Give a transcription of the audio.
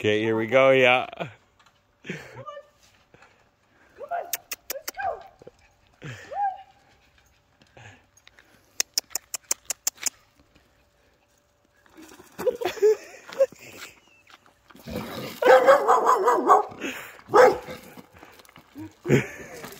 Okay, here we go, yeah. Come on. Come on. Let's go. Come on.